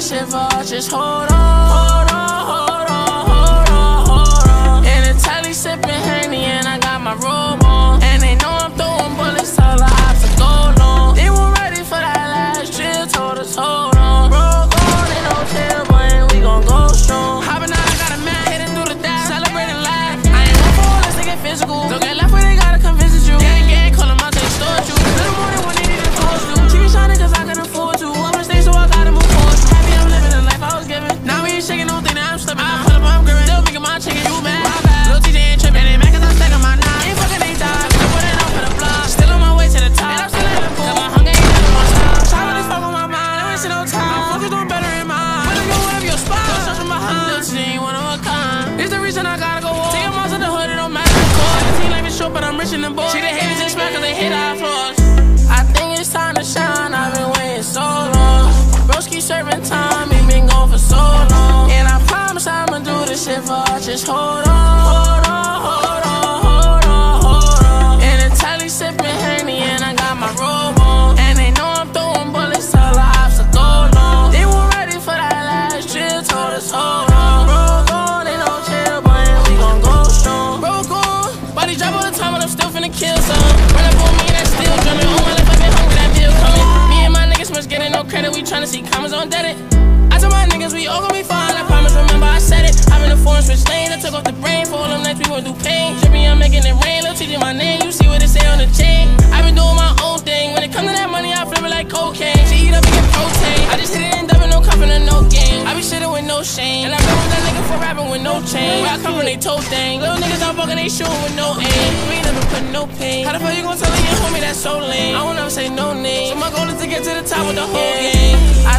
shit for us, just hold on. Reason I gotta go the hood, it don't matter. Seventeen life is short, but I'm rich in the I'm still finna kill some. Run up on me, and I still drumming. On my life, I've been hungry, that bill coming. Me and my niggas must getting no credit, we tryna see commas on Reddit. I told my niggas we all gon' be fine, I promise, remember I said it. I'm in the foreign switch I took off the brain for all them nights we went through pain. Tripping, I'm making it rain, little teaching my name, you see what it say on the chain. i been doing my own thing, when it come to that money, I it like cocaine. She eat up and get no chain. I come from, they toe thing. Little niggas fucking, they shooting with no aim. We never put no pain. How the fuck you gon' tell a young homie that's so lame? I won't ever say no name. So my goal is to get to the top with the whole game. I